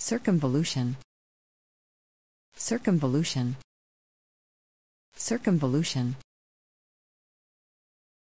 Circumvolution. Circumvolution. Circumvolution.